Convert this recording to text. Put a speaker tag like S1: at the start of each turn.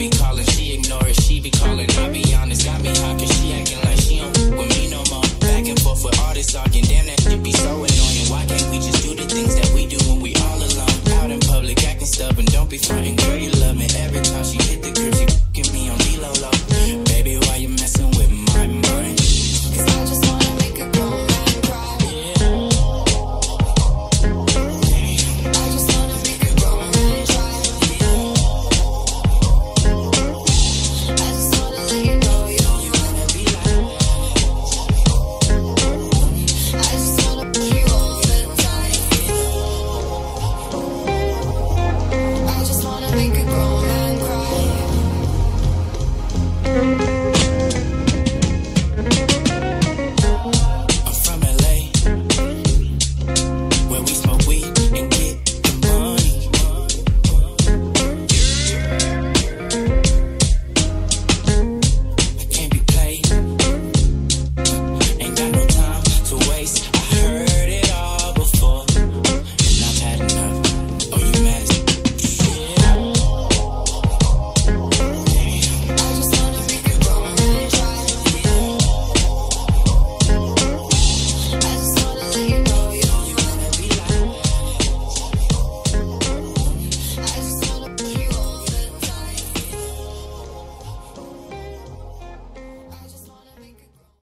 S1: be calling, she ignore it, she be calling. I be honest, got me hot cause she acting like she don't with me no more. Back and forth with all this arguing, damn that shit be so annoying. Why can't we just do the things that we do when we all alone? Out in public, acting stubborn, don't be fronting, girl, you